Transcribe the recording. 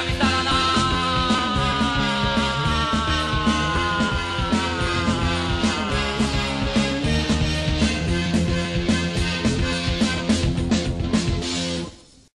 escravidão.